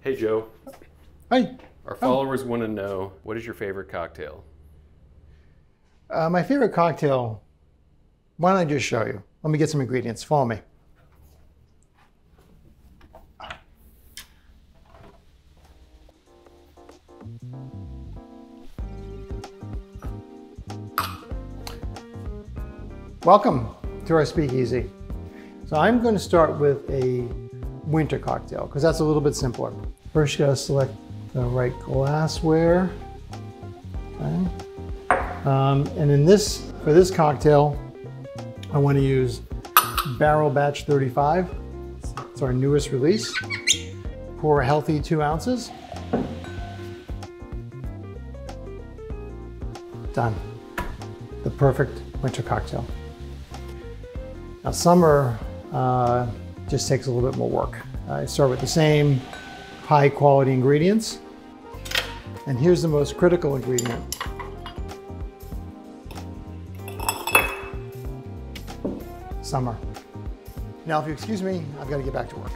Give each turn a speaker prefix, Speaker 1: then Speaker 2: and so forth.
Speaker 1: Hey, Joe.
Speaker 2: Hi.
Speaker 1: Our followers want to know what is your favorite cocktail?
Speaker 2: Uh, my favorite cocktail, why don't I just show you? Let me get some ingredients. Follow me. Welcome to our speakeasy. So I'm going to start with a winter cocktail because that's a little bit simpler. First, you gotta select the right glassware. Okay. Um, and in this, for this cocktail, I want to use Barrell Batch 35. It's our newest release. Pour a healthy two ounces. Done. The perfect winter cocktail. Now summer uh, just takes a little bit more work. I start with the same high quality ingredients. And here's the most critical ingredient. Summer. Now, if you excuse me, I've got to get back to work.